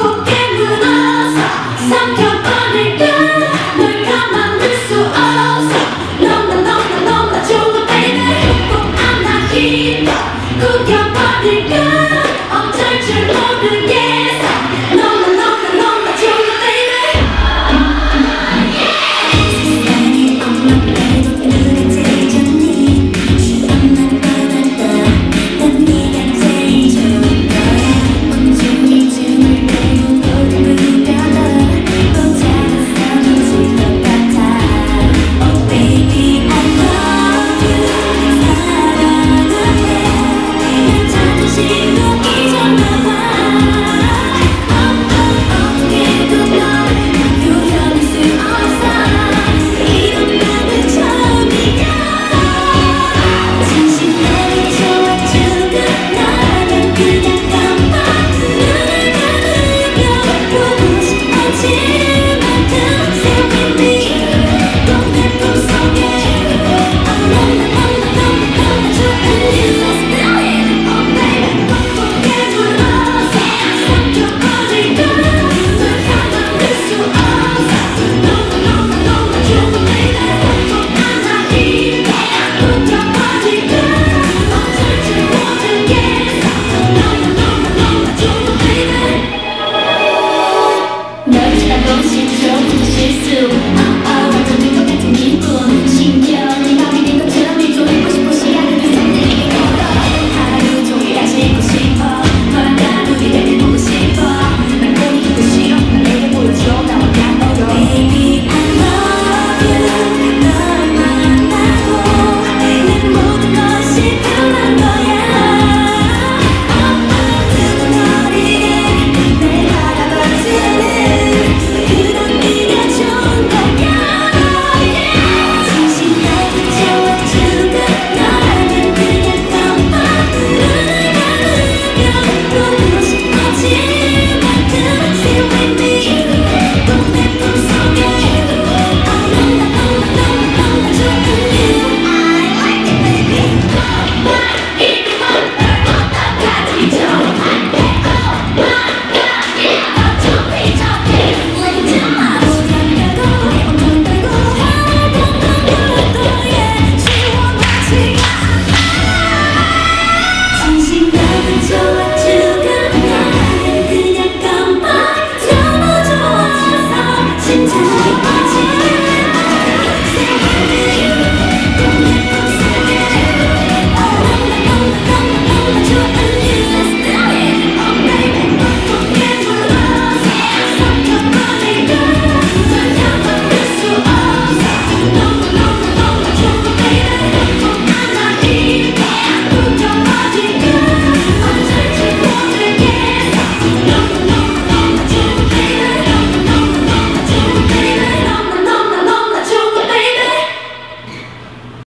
어떻게 무너져 삼켜버릴까? 널 가만둘 수 없어. 너무나 너무나 너무나 좋아 baby 꼭 안나 힘껏 구겨버릴까? 어쩔 줄 모르게